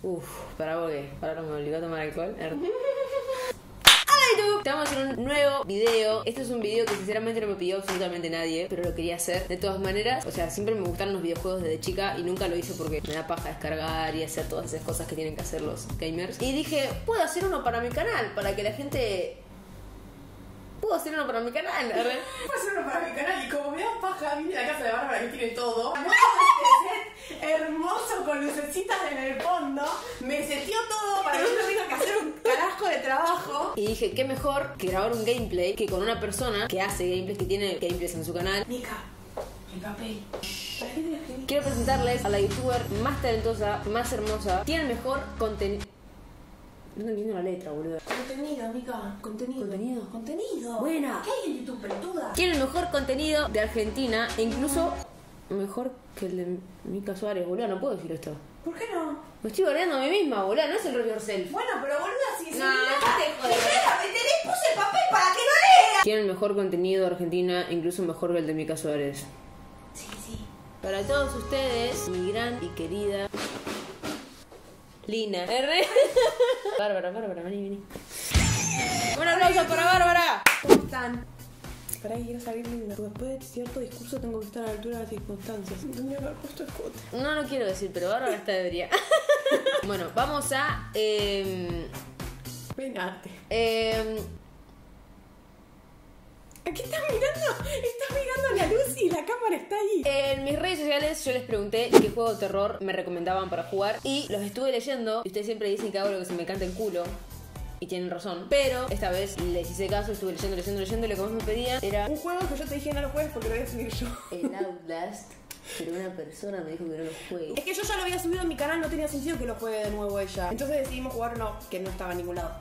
Uf, para porque ahora me obligó a tomar alcohol. Er. Estamos en un nuevo video. Este es un video que sinceramente no me pidió absolutamente nadie, pero lo quería hacer de todas maneras. O sea, siempre me gustaron los videojuegos desde chica y nunca lo hice porque me da paja descargar y hacer todas esas cosas que tienen que hacer los gamers. Y dije, puedo hacer uno para mi canal, para que la gente puedo hacer uno para mi canal. Puedo hacer uno para mi canal y como me da paja, vine a la casa de Bárbara que tiene todo. hermoso con lucecitas en el fondo. Me setió todo para que yo no tenga que hacer un carajo de trabajo. Y dije, qué mejor que grabar un gameplay que con una persona que hace gameplays, que tiene gameplays en su canal. Mica, el papel. Quiero presentarles a la youtuber más talentosa, más hermosa, tiene el mejor contenido. No entiendo la letra, boludo. Contenido, Mica. Contenido. ¿Contenido? Contenido. Buena. ¿Qué hay en YouTube, pelotuda? Tiene el mejor contenido de Argentina e incluso mejor que el de Mica Suárez, boludo. No puedo decir esto. ¿Por qué no? Me estoy bordeando a mí misma, boludo. No es el roll yourself. Bueno, pero boluda, si No. Espérame, te le puse el papel para que no leas. Tiene el mejor contenido de Argentina, incluso mejor que el de Mica Suárez. Sí, sí. Para todos ustedes, mi gran y querida Lina. R. Bárbara, Bárbara, vení, vení. Un aplauso para Bárbara. ¿Cómo están? Para que quiero salir linda. Después de cierto discurso tengo que estar a la altura de las circunstancias. Tendría que haber puesto escote. No, no quiero decir, pero Bárbara está debería. bueno, vamos a. Eh, Venate. eh, ¿A qué estás mirando? Estás mirando la luz y la cámara está ahí. en mis redes sociales yo les pregunté qué juego de terror me recomendaban para jugar y los estuve leyendo. Y ustedes siempre dicen que hago lo que se me canta el culo. Y tienen razón. Pero esta vez les hice caso, estuve leyendo, leyendo, leyendo. y Lo que más me pedían era Un juego que yo te dije no lo juegues porque lo voy a subir yo. el Outlast. Pero una persona me dijo que no lo juegue. Es que yo ya lo había subido en mi canal, no tenía sentido que lo juegue de nuevo ella. Entonces decidimos jugar uno que no estaba en ningún lado.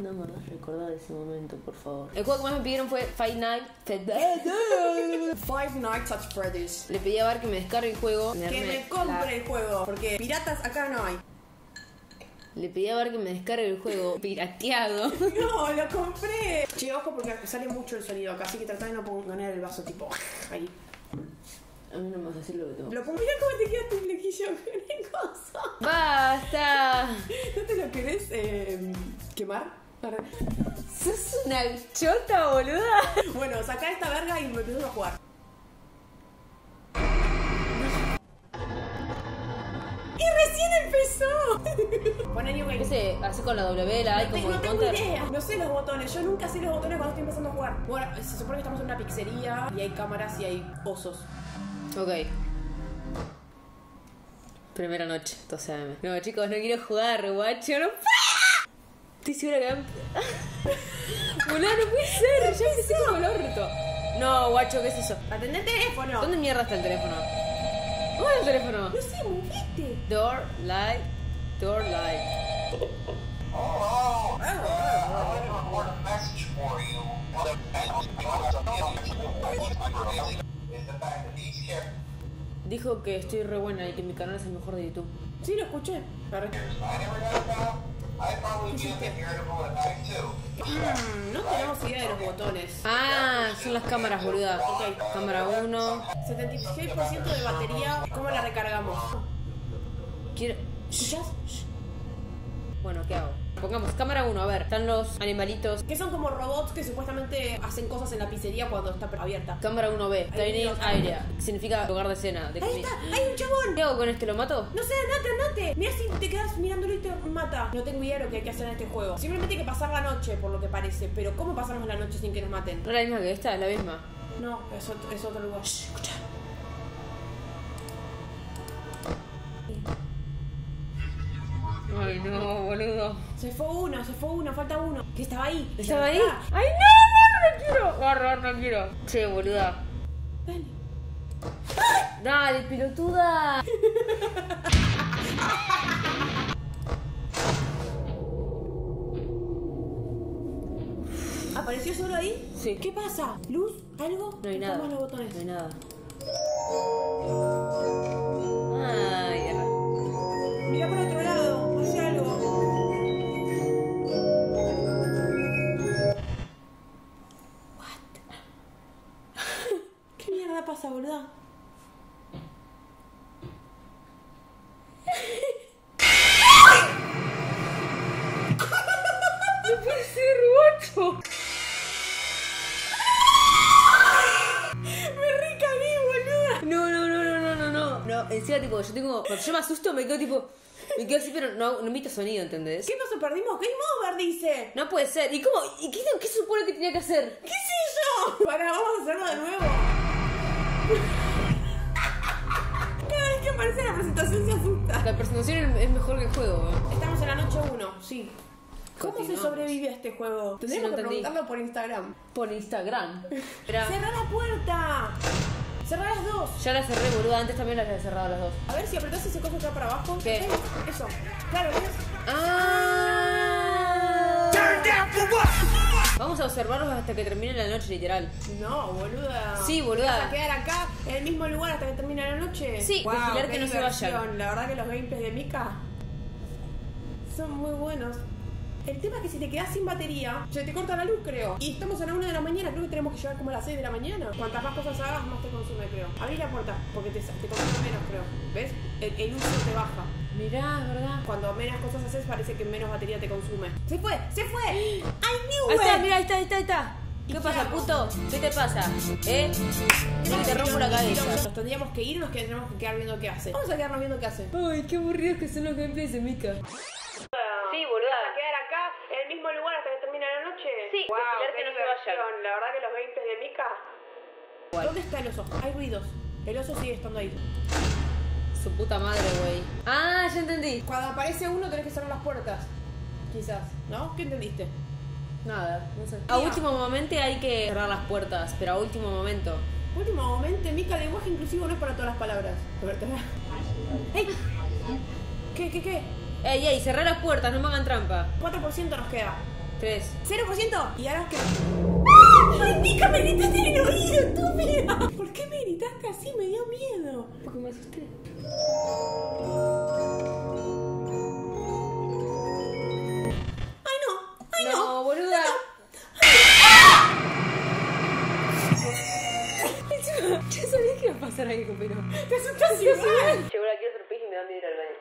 No me hagas recordar ese momento, por favor. El juego que más me pidieron fue Fight Night. Five Nights at Freddy's. Le pedí a Bar que me descargue el juego. Que me compre el juego, porque piratas acá no hay. Le pedí a Bar que me descargue el juego pirateado. No, lo compré. Che, ojo porque sale mucho el sonido acá, así que tratá de no poner el vaso tipo ahí. A mí no me vas a decir lo que tengo. Lo mirá cómo te queda tu flequillo con el coso. ¡Basta! ¿No te lo querés eh, quemar? ¡Sos una chota, boluda! Bueno, saca esta verga y me empezamos a jugar. Pon Game. Ese, así con la W, la I No, como no tengo counter. idea. No sé los botones. Yo nunca sé los botones cuando estoy empezando a jugar. Bueno, se supone que estamos en una pizzería y hay cámaras y hay osos. Ok. Primera noche, 12 am. No, chicos, no quiero jugar, guacho, no. Estoy segura que. Boludo, no puede ser, ya empecé como el orto. No, guacho, ¿qué es eso? Atendé el teléfono. ¿Dónde mierda está el teléfono? ¿Dónde está el teléfono? No sé, moviste. Door, light, door, Dijo que estoy re buena y que mi canal es el mejor de YouTube. Sí, lo escuché. Mm, no tenemos idea de los botones. Ah, son las cámaras, boluda. Ok. Cámara 1. 76% de batería. ¿Cómo la recargamos? Quiero... ¿Escuchás? Bueno, ¿qué hago? Pongamos cámara 1, a ver, están los animalitos. Que son como robots que supuestamente hacen cosas en la pizzería cuando está abierta. Cámara 1B, Ahí Dining los Area, significa lugar de cena. De Ahí está, hay un chabón. ¿Qué hago con este? ¿Lo mato? No sé, andate, andate. Mira si te quedas mirándolo y te mata. No tengo idea de lo que hay que hacer en este juego. Simplemente hay que pasar la noche, por lo que parece. Pero ¿cómo pasamos la noche sin que nos maten? No es la misma que esta, es la misma. No, es otro, es otro lugar. Shh, escucha. Ay, no, boludo. Se fue uno, se fue uno, falta uno. Que estaba ahí. ¿Estaba ahí? ¡Ay, no! ¡No, no quiero! Barro, no quiero. Che, boluda. Dale. Dale, pilotuda. ¿Apareció solo ahí? Sí. ¿Qué pasa? ¿Luz? ¿Algo? No hay nada. Tocamos los botones. No hay nada. esta boluda. ¡No puede ser, guacho! ¡Me recagué, boluda! No, no, no, no, no, no, no. No, encima, tipo, yo tengo. Cuando yo me asusto, me quedo tipo. Me quedo así, pero no, no emito sonido, ¿entendés? ¿Qué pasó? Perdimos Game Over, dice. No puede ser. ¿Y cómo? ¿Y qué, qué supone que tenía que hacer? ¿Qué sé yo? Para, vamos a hacerlo de nuevo. Cada vez que aparece la presentación se asusta. La presentación es mejor que el juego. ¿eh? Estamos en la noche 1, sí. ¿Cómo se sobrevive a este juego? Tendríamos Sí, no que preguntarlo por Instagram. Por Instagram. ¡Cerra la puerta! ¡Cerra las dos! Ya la cerré, boluda. Antes también las había cerrado las dos. A ver si apretás ese coso acá para abajo. ¿Qué? Eso. Claro, ¿ves? ¡Ah! Vamos a observarlos hasta que termine la noche, literal. No, boluda. Sí, boluda. ¿Vas a quedar acá en el mismo lugar hasta que termine la noche? Sí, wow, vigilar que no se vayan. La verdad que los gameplays de Mika son muy buenos. El tema es que si te quedas sin batería, se te corta la luz, creo. Y estamos a la 1 de la mañana, creo que tenemos que llegar como a las 6 de la mañana. Cuantas más cosas hagas, más te consume, creo. Abrí la puerta, porque te, te consume menos, creo. ¿Ves? El, el uso te baja. Mirá, ¿verdad? Cuando menos cosas haces, parece que menos batería te consume. ¡Se fue! ¡Se fue! ¡I knew Ahí it! está, mira, ahí está, ahí está, ahí está. ¿Y ¿Qué qué pasa, puto? ¿Qué te pasa? ¿Eh? Yo te rompo la cabeza. Nos tendríamos que ir o nos tendríamos que quedar viendo qué hace. Vamos a quedarnos viendo qué hace. Ay, qué aburridos que son los gameplays de Mika. Sí, boluda. ¿Vas a quedar acá en el mismo lugar hasta que termine la noche? Sí, wow, vigilar La verdad que los gameplays de Mika. ¿Dónde está el oso? Hay ruidos. El oso sigue estando ahí. Su puta madre, güey. Ah, ya entendí. Cuando aparece uno tenés que cerrar las puertas. Quizás, ¿no? ¿Qué entendiste? Nada, no sé. A último momento hay que cerrar las puertas, pero a último momento. Último momento, Mika, el lenguaje inclusivo no es para todas las palabras. ¡Ey! ¿Qué, qué, qué? Ey, ey, cerrar las puertas, no me hagan trampa. 4% nos queda. Tres. ¿0%? ¿Y ahora qué? ¡Ay, Mika, me gritaste en el oído, estúpida! ¿Por qué me gritaste así? Me dio miedo. Porque me asusté. ¡Ay, no! ¡Ay, no! No, boluda. Ya sabía que iba a pasar algo, pero. ¡Te asustas igual! Llegó la quiero hacer pis y me da miedo ir al baño.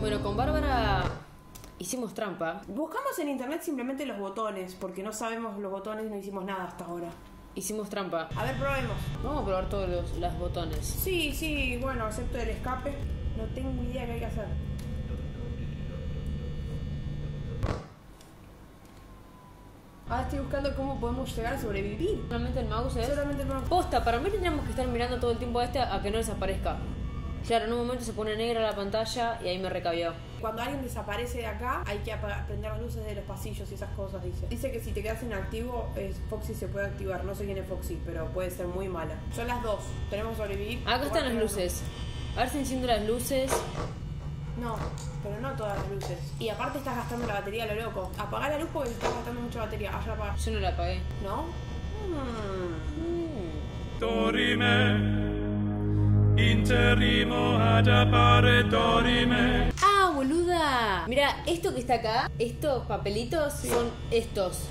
Bueno, con Bárbara hicimos trampa. Buscamos en internet simplemente los botones, porque no sabemos los botones y no hicimos nada hasta ahora. Hicimos trampa. A ver, probemos. Vamos a probar todos los, los botones. Sí, sí, bueno, excepto el escape. No tengo idea qué hay que hacer. Ahora estoy buscando cómo podemos llegar a sobrevivir. Solamente el mouse es. Solamente no. Posta, para mí tendríamos que estar mirando todo el tiempo a este a que no desaparezca. Claro, en un momento se pone negra la pantalla y ahí me recabió. Cuando alguien desaparece de acá, hay que apagar- prender las luces de los pasillos y esas cosas, dice. Dice que si te quedas inactivo, es- Foxy se puede activar. No sé quién es Foxy, pero puede ser muy mala. Son las dos. Tenemos que sobrevivir. Acá están las luces. A ver si enciendo las luces. No, pero no todas las luces. Y aparte estás gastando la batería a lo loco. Apagá la luz porque estás gastando mucha batería. Ah, ya la. Yo no la apagué. ¿No? Hmm. Dorime, interrimo ad appare dorime. ¡Ah, boluda! Mira, esto que está acá, estos papelitos son estos.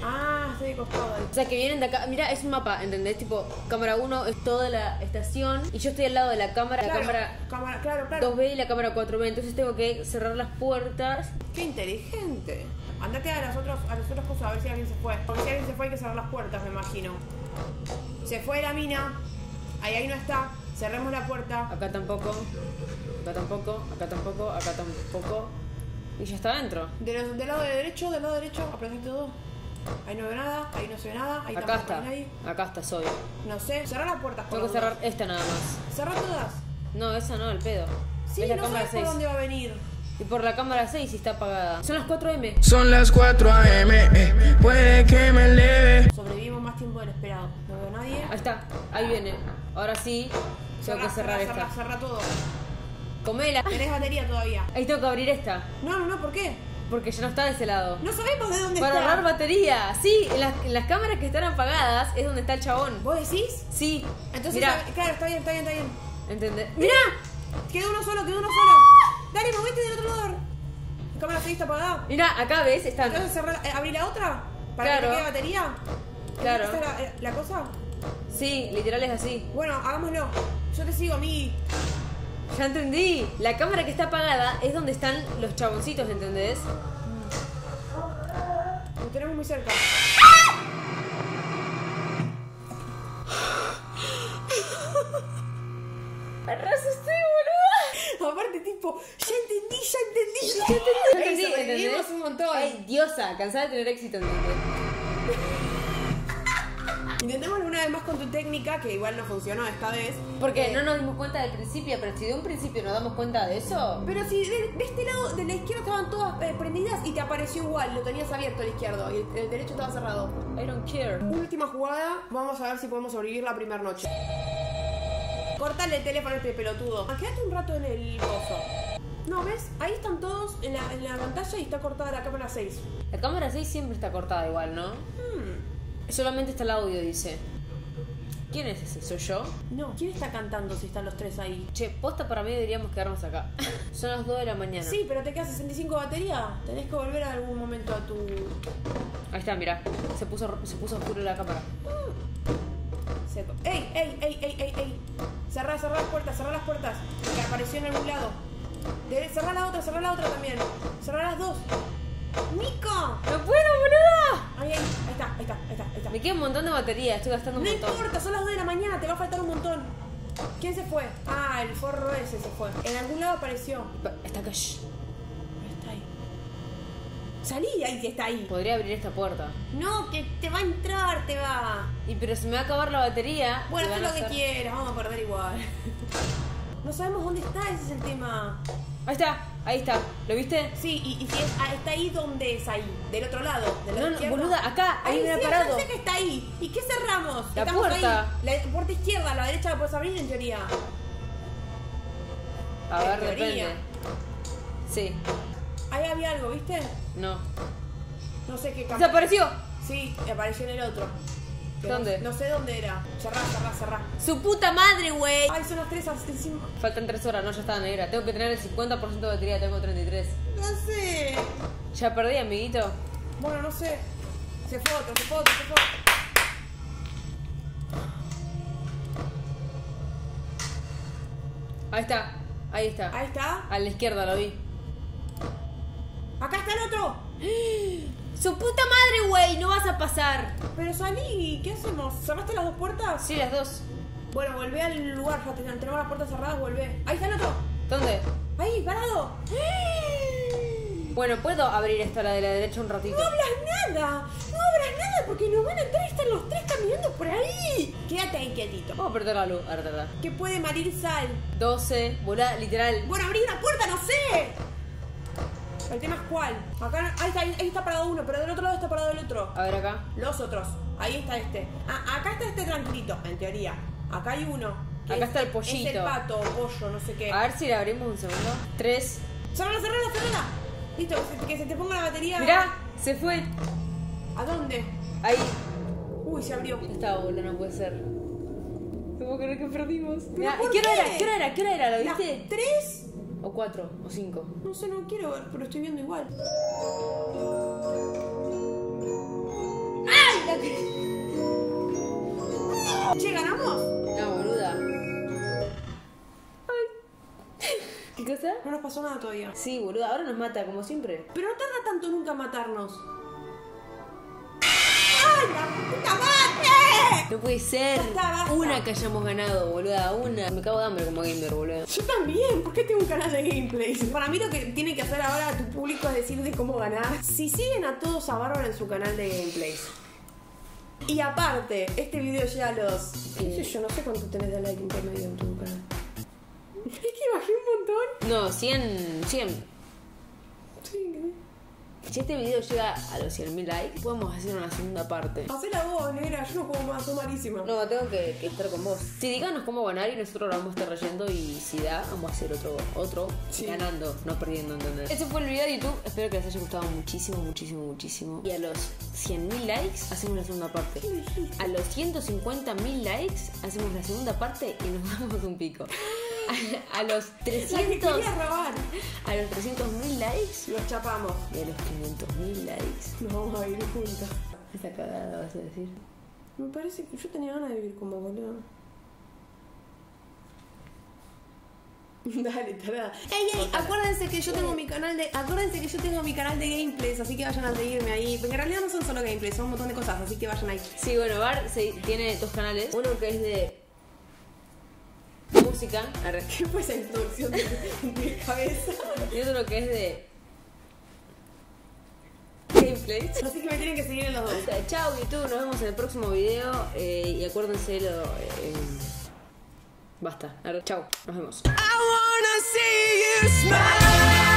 Ah, estoy de costado. O sea, que vienen de acá. Mira, es un mapa, ¿entendés? Tipo, cámara 1 es toda la estación y yo estoy al lado de la cámara, la cámara cámara, claro, claro. 2B y la cámara 4B. Entonces tengo que cerrar las puertas. Qué inteligente. Andate a las otras, a las otras cosas a ver si alguien se fue. Porque si alguien se fue hay que cerrar las puertas, me imagino. Se fue la mina. Ahí ahí no está. Cerremos la puerta. Acá tampoco. Acá tampoco. Acá tampoco. Acá tampoco. Y ya está adentro. De los- del lado derecho, del lado derecho, apretate todo. Ahí no veo nada, ahí no se ve nada, ahí Acá está. hay nadie. Acá está, soy. No sé, cerrar las puertas Tengo que cerrar esta nada más. Cerrar todas. No, esa no, el pedo. Sí, es la no cámara sabes por 6. dónde va a venir. Y por la cámara 6 está apagada. Son las 4M. Son las 4 AM, eh, puede que me eleve. Sobrevivimos más tiempo del esperado. No veo a nadie. Ahí está. Ahí viene. Ahora sí. Tengo que cerrar esta. cerra, cerra todo. Comela. Tenés batería todavía. Ahí tengo que abrir esta. No, no, no, ¿por qué? Porque ya no está de ese lado. No sabemos de dónde Para está. ahorrar batería. Sí, en las, en las cámaras que están apagadas es donde está el chabón. ¿Vos decís? Sí. Entonces, Mira, está- claro, está bien, está bien, está bien. ¿entendés? Mira. Quedó uno solo, quedó uno solo. Dale, movete del otro lado. La cámara 6 está apagada. Mira, acá ves, están. Entonces, cerrá- eh, la otra. Para Claro. que quede batería. Claro. ¿Esta es la, eh, la cosa? Sí, literal es así. Bueno, hagámoslo. Yo te sigo, mi. Ya entendí. La cámara que está apagada es donde están los chaboncitos, ¿entendés? Lo tenemos muy cerca. Me asusté, boluda. Aparte, tipo, ya entendí, ya entendí. Ya No Ey, entendí, ¿entendés? un montón. Ay, diosa, cansada de tener éxito, ¿entendés? Intentémoslo una vez más con tu técnica, que igual no funcionó esta vez. Porque Eh, no nos dimos cuenta del principio, pero si de un principio nos damos cuenta de eso. Pero si de, de este lado, de la izquierda estaban todas eh, prendidas y te apareció igual, lo tenías abierto el izquierdo y el, el derecho estaba cerrado. I don't care. Última jugada, vamos a ver si podemos sobrevivir la primera noche. Cortale el teléfono a este pelotudo. Quédate un rato en el gozo. No, ¿ves? Ahí están todos en la, en la pantalla y está cortada la cámara 6. La cámara 6 siempre está cortada igual, ¿no? Hmm. Solamente está el audio, dice. ¿Quién es ese? ¿Soy yo? No, ¿quién está cantando si están los tres ahí? Che, posta para mí deberíamos quedarnos acá. Son las 2 de la mañana. Sí, pero te queda 65 batería. Tenés que volver a algún momento a tu. Ahí está, mira. Se puso, se puso oscuro la cámara. seco. ¡Ey, ey, ey, ey, ey, ey! Cerrá, cerrá las puertas, cerrá las puertas. Que apareció en algún lado. De, cerrá la otra, cerrá la otra también. Cerrá las dos. ¡Nico! ¡No puedo, boluda! Ahí, ahí, ahí está, ahí está, ahí está, ahí está. Me queda un montón de batería, estoy gastando un No montón. importa, son las 2 de la mañana, te va a faltar un montón. ¿Quién se fue? Ah, el forro ese se fue. En algún lado apareció. Pa- Está acá. shh. Está ahí. Salí ahí que está ahí. Podría abrir esta puerta. No, que te va a entrar, te va. Y pero se me va a acabar la batería. Bueno, haz lo que quieras, vamos a perder igual. No sabemos dónde está, ese es el tema. Ahí está, ahí está. ¿Lo viste? Sí, y, y si es, ah, está ahí, ¿dónde es ahí? Del otro lado, del lado No, no, izquierdo. boluda, acá, ahí me ha sí, parado. sé que está ahí. ¿Y qué cerramos? La Estamos puerta. ahí. La puerta izquierda, la derecha la puedes abrir en teoría. A En ver, teoría. depende. Sí, Ahí había algo, ¿viste? no. No sé qué. ¡Desapareció! Sí, apareció en el otro. Pero ¿Dónde? No, sé dónde era. Cerrá, cerrá, cerrá. ¡Su puta madre, güey! Ay, son las tres as- encima. Faltan 3 horas, no, ya está negra. Tengo que tener el 50% de batería, tengo 33. No sé. Ya perdí, amiguito. Bueno, no sé. Se fue otro, se fue otro, se fue otro. Ahí está, ahí está. Ahí está. A la izquierda lo vi. Acá está el otro. ¡Su puta madre, güey! No vas a pasar. Pero salí, ¿qué hacemos? ¿Cerraste las dos puertas? Sí, las dos. Bueno, volvé al lugar, ya ten- tenemos las puertas cerradas, volvé. Ahí está el otro. ¿Dónde? Ahí, parado. Bueno, puedo abrir esta, la de la derecha, un ratito. No hablas nada. No hablas nada porque nos van a entrar y están los tres caminando por ahí. Quédate ahí quietito. Vamos a perder la luz. A ver, verdad. Que puede malir sal. 12, volá, literal. Bueno, abrí una puerta, no sé. El tema es cuál. Acá, ahí está, ahí, está parado uno, pero del otro lado está parado el otro. A ver acá. Los otros. Ahí está este. Ah, acá está este tranquilito, en teoría. Acá hay uno. Acá es- está el Es pollito. el pato pollo, no sé qué. A ver si le abrimos un segundo. 3. Cerrala, cerrala, cerrala. Listo, que se- te ponga la batería. Mirá, se fue. ¿A dónde? Ahí. Uy, se abrió. Está, boludo, no puede ser. No puedo creer que perdimos. Mirá, ¿qué hora era? ¿Qué hora era? ¿Qué hora era? ¿Lo ¿Las viste? tres? O cuatro, o cinco. No sé, no quiero ver, pero estoy viendo igual. ¡Ay! La que... Che, ¿ganamos? No, boluda. Ay. ¿Qué cosa? No nos pasó nada todavía. Sí, boluda, ahora nos mata, como siempre. Pero no tarda tanto nunca matarnos. ¡Ay, la puta madre! No puede ser. Basta, basta. Una que hayamos ganado, boluda. Una. Me cago de hambre como gamer, boludo. Yo también, ¿por qué tengo un canal de gameplays? Para mí lo que tiene que hacer ahora tu público es decirte cómo ganar. Si siguen a todos a Bárbara en su canal de gameplays. Y aparte, este video llega a los... ¿Qué sé yo? No sé cuánto tenés de like en promedio en tu canal. Es que bajé un montón. No, 100. 100. Si este video llega a los 100.000 likes, podemos hacer una segunda parte. Hacé la voz, negra, yo no juego más, soy malísima. No, tengo que, que estar con vos. Sí, díganos cómo ganar y nosotros lo vamos a estar leyendo y si da, vamos a hacer otro, otro Sí. ganando, no perdiendo, ¿entendés? Ese fue el video de YouTube, espero que les haya gustado muchísimo, muchísimo, muchísimo. Y a los 100.000 likes hacemos la segunda parte. A los 150.000 likes hacemos la segunda parte y nos damos un pico. A, a los La que 300... quería robar. A los 300.000 likes Los chapamos. y a los 500.000 likes. Nos vamos a vivir juntas. Esa cagada vas a decir. Me parece que yo tenía ganas de vivir como boludo. Dale, tarada. Ey, ey, acuérdense que yo tengo mi canal de. Acuérdense que yo tengo mi canal de gameplays, así que vayan a seguirme ahí. Porque en realidad no son solo gameplays, son un montón de cosas, así que vayan ahí. Sí, bueno, Bar se- tiene dos canales. Uno que es de música ¿Qué fue esa introducción de, de cabeza? y otro que es de gameplay. Así que me tienen que seguir en los dos. O sea, Chao YouTube, nos vemos en el próximo video eh, y acuérdense lo... eh, basta, chao, nos vemos. I wanna see you smile.